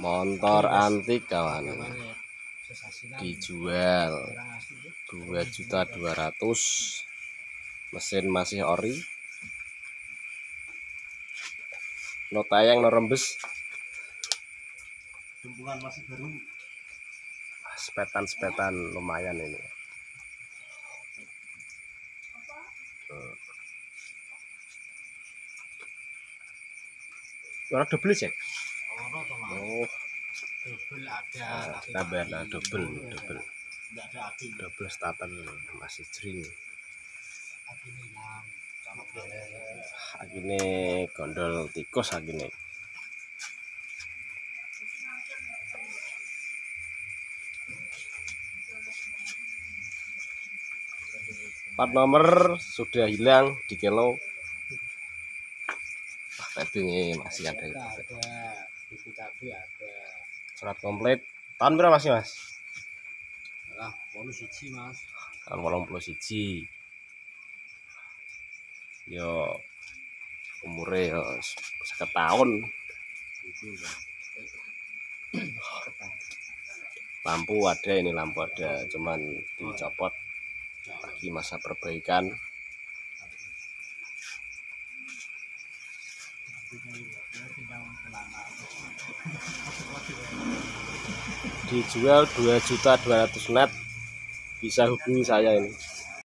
motor antik kawan. dijual. 2.200 mesin masih ori. No tayang no rembes. Jempulan masih baru. sepetan-sepetan lumayan ini. Orang double cek. Double ada, nah, tapi tambah mati. lah double, double, Enggak ada aki. double starter masih jering. Agine gondol tikus agine. Plat nomor sudah hilang di kelo. Wah, tapi ini masih ada itu. Ada. Ada. Surat komplit. Tahun berapa sih, Mas? Lah, Mas. Tahun 81. Yo umure yo tahun. Lampu ada ini lampu ada, cuman dicopot lagi masa perbaikan. Dijual 2.200 net. Bisa hubungi saya ini.